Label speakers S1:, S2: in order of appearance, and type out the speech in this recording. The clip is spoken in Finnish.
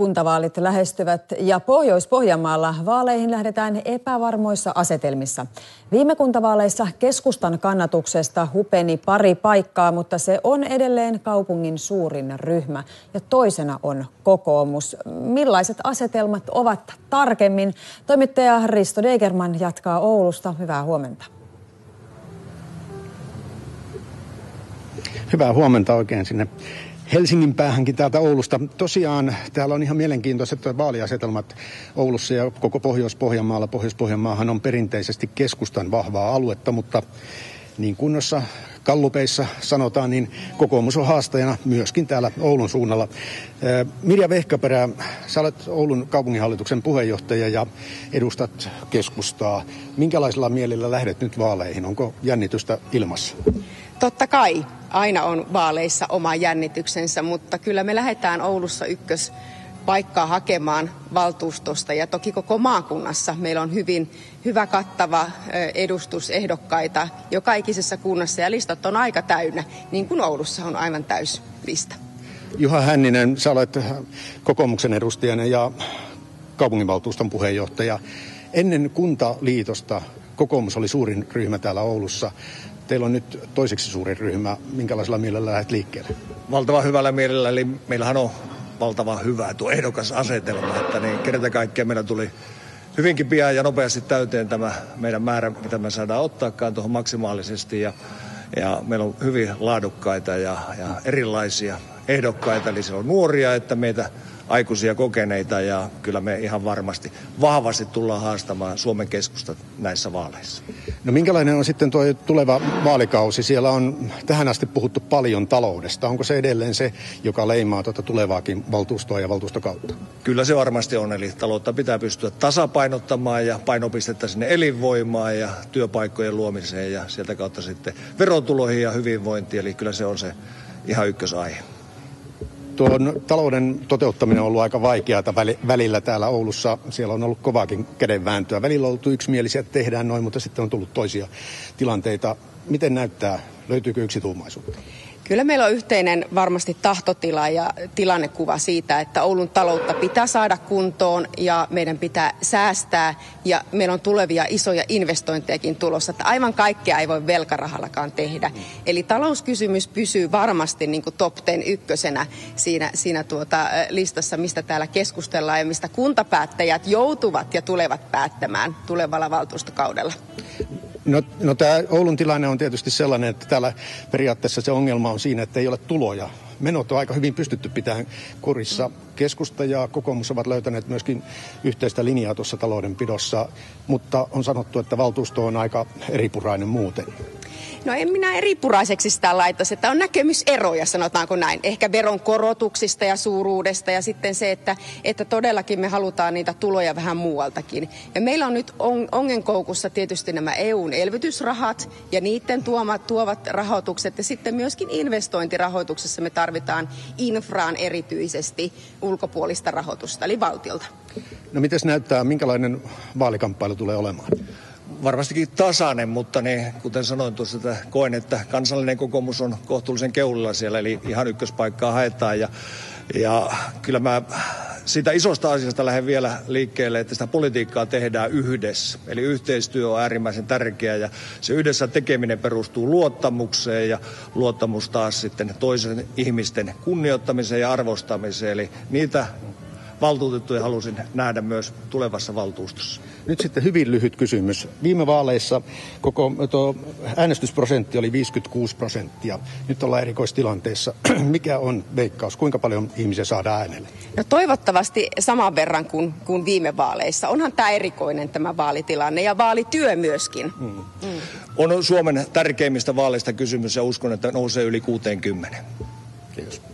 S1: Kuntavaalit lähestyvät ja Pohjois-Pohjanmaalla vaaleihin lähdetään epävarmoissa asetelmissa. Viime kuntavaaleissa keskustan kannatuksesta hupeni pari paikkaa, mutta se on edelleen kaupungin suurin ryhmä. Ja toisena on kokoomus. Millaiset asetelmat ovat tarkemmin? Toimittaja Risto Degerman jatkaa Oulusta. Hyvää huomenta.
S2: Hyvää huomenta oikein sinne Helsingin päähänkin täältä Oulusta. Tosiaan täällä on ihan mielenkiintoiset vaaliasetelmat Oulussa ja koko Pohjois-Pohjanmaalla. Pohjois-Pohjanmaahan on perinteisesti keskustan vahvaa aluetta, mutta niin kuin noissa kallupeissa sanotaan, niin kokoomus on haastajana myöskin täällä Oulun suunnalla. Mirja Vehkaperä, sä olet Oulun kaupunginhallituksen puheenjohtaja ja edustat keskustaa. Minkälaisella mielellä lähdet nyt vaaleihin? Onko jännitystä ilmassa?
S3: Totta kai aina on vaaleissa oma jännityksensä, mutta kyllä me lähdetään Oulussa ykkös paikkaa hakemaan valtuustosta ja toki koko maakunnassa meillä on hyvin hyvä kattava edustus ehdokkaita joka ikisessä kunnassa ja listat on aika täynnä, niin kuin Oulussa on aivan täys lista.
S2: Juha Hänninen, sä olet kokoomuksen edustajana ja kaupunginvaltuuston puheenjohtaja. Ennen kuntaliitosta kokoomus oli suurin ryhmä täällä Oulussa. Teillä on nyt toiseksi suurin ryhmä. Minkälaisella mielellä lähdet liikkeelle?
S4: Valtava hyvällä mielellä, eli meillähän on valtava hyvä tuo ehdokas asetelma, että niin kerta kaikkiaan meillä tuli hyvinkin pian ja nopeasti täyteen tämä meidän määrä, mitä me saadaan ottaakaan tuohon maksimaalisesti ja, ja meillä on hyvin laadukkaita ja, ja erilaisia ehdokkaita, eli siellä on nuoria, että meitä aikuisia kokeneita ja kyllä me ihan varmasti vahvasti tullaan haastamaan Suomen keskusta näissä vaaleissa.
S2: No minkälainen on sitten tuo tuleva vaalikausi? Siellä on tähän asti puhuttu paljon taloudesta. Onko se edelleen se, joka leimaa tuota tulevaakin valtuustoa ja valtuustokautta?
S4: Kyllä se varmasti on, eli taloutta pitää pystyä tasapainottamaan ja painopistettä sinne elinvoimaan ja työpaikkojen luomiseen ja sieltä kautta sitten verotuloihin ja hyvinvointiin, eli kyllä se on se ihan ykkösaihe.
S2: Tuon talouden toteuttaminen on ollut aika vaikeaa välillä täällä Oulussa. Siellä on ollut kovaakin kädenvääntöä. Välillä on oltu yksimielisiä, että tehdään noin, mutta sitten on tullut toisia tilanteita. Miten näyttää? Löytyykö yksituumaisuutta?
S3: Kyllä meillä on yhteinen varmasti tahtotila ja tilannekuva siitä, että Oulun taloutta pitää saada kuntoon ja meidän pitää säästää ja meillä on tulevia isoja investointejakin tulossa, että aivan kaikkea ei voi velkarahallakaan tehdä. Eli talouskysymys pysyy varmasti niin kuin top ten ykkösenä siinä, siinä tuota listassa, mistä täällä keskustellaan ja mistä kuntapäättäjät joutuvat ja tulevat päättämään tulevalla valtuustokaudella.
S2: No, no tämä Oulun tilanne on tietysti sellainen, että täällä periaatteessa se ongelma on siinä, että ei ole tuloja. Menot on aika hyvin pystytty pitämään kurissa. Keskusta ja kokoomus ovat löytäneet myöskin yhteistä linjaa tuossa taloudenpidossa, mutta on sanottu, että valtuusto on aika eripurainen muuten.
S3: No en minä eripuraiseksi sitä laittaisi, että on näkemyseroja, sanotaanko näin. Ehkä veron korotuksista ja suuruudesta ja sitten se, että, että todellakin me halutaan niitä tuloja vähän muualtakin. Ja meillä on nyt on, ongenkoukussa tietysti nämä EUn elvytysrahat ja niiden tuomat, tuovat rahoitukset ja sitten myöskin investointirahoituksessa me tarvitaan infraan erityisesti ulkopuolista rahoitusta, eli valtiolta.
S2: No miten näyttää, minkälainen vaalikamppailu tulee olemaan?
S4: Varmastikin tasainen, mutta ne, kuten sanoin tuossa, että koen, että kansallinen kokoomus on kohtuullisen keulilla siellä, eli ihan ykköspaikkaa haetaan. Ja, ja kyllä mä siitä isosta asiasta lähden vielä liikkeelle, että sitä politiikkaa tehdään yhdessä. Eli yhteistyö on äärimmäisen tärkeää ja se yhdessä tekeminen perustuu luottamukseen ja luottamus taas sitten toisen ihmisten kunnioittamiseen ja arvostamiseen. Eli niitä valtuutettuja halusin nähdä myös tulevassa valtuustossa.
S2: Nyt sitten hyvin lyhyt kysymys. Viime vaaleissa koko tuo äänestysprosentti oli 56 prosenttia. Nyt ollaan erikoistilanteessa. Mikä on veikkaus? Kuinka paljon ihmisiä saadaan äänelle?
S3: No toivottavasti saman verran kuin, kuin viime vaaleissa. Onhan tämä erikoinen tämä vaalitilanne ja vaalityö myöskin. Mm.
S4: Mm. On Suomen tärkeimmistä vaaleista kysymys ja uskon, että nousee yli 60.
S2: Kiitos. Kiitos.